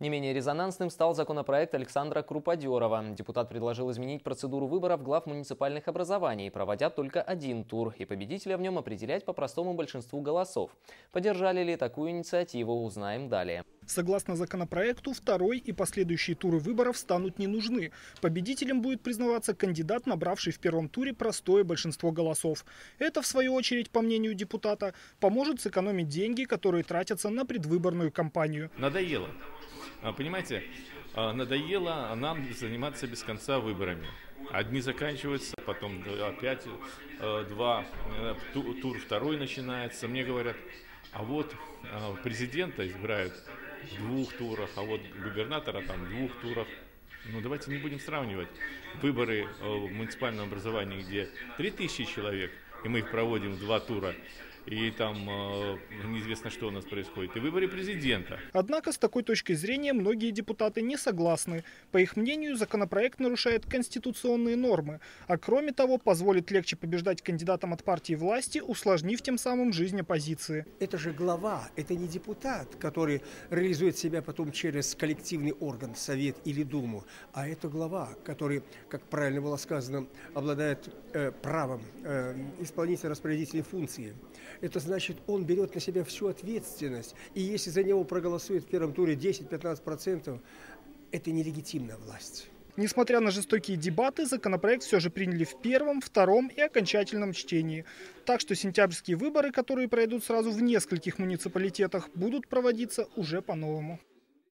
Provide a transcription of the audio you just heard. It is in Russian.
Не менее резонансным стал законопроект Александра Круподерова. Депутат предложил изменить процедуру выборов глав муниципальных образований, проводя только один тур, и победителя в нем определять по простому большинству голосов. Поддержали ли такую инициативу, узнаем далее. Согласно законопроекту, второй и последующие туры выборов станут не нужны. Победителем будет признаваться кандидат, набравший в первом туре простое большинство голосов. Это, в свою очередь, по мнению депутата, поможет сэкономить деньги, которые тратятся на предвыборную кампанию. Надоело. А, понимаете, а, надоело нам заниматься без конца выборами. Одни заканчиваются, потом опять э, два, э, тур второй начинается. Мне говорят, а вот а, президента избирают в двух турах, а вот губернатора там в двух турах. Ну давайте не будем сравнивать выборы э, в муниципальном образовании, где 3000 человек, и мы их проводим в два тура, и там э, неизвестно, что у нас происходит, и выборе президента. Однако с такой точки зрения многие депутаты не согласны. По их мнению, законопроект нарушает конституционные нормы, а кроме того позволит легче побеждать кандидатам от партии власти, усложнив тем самым жизнь оппозиции. Это же глава, это не депутат, который реализует себя потом через коллективный орган, совет или думу, а это глава, который, как правильно было сказано, обладает э, правом э, исполнить распорядительные функции. Это значит, он берет на себя всю ответственность. И если за него проголосует в первом туре 10-15%, это нелегитимная власть. Несмотря на жестокие дебаты, законопроект все же приняли в первом, втором и окончательном чтении. Так что сентябрьские выборы, которые пройдут сразу в нескольких муниципалитетах, будут проводиться уже по-новому.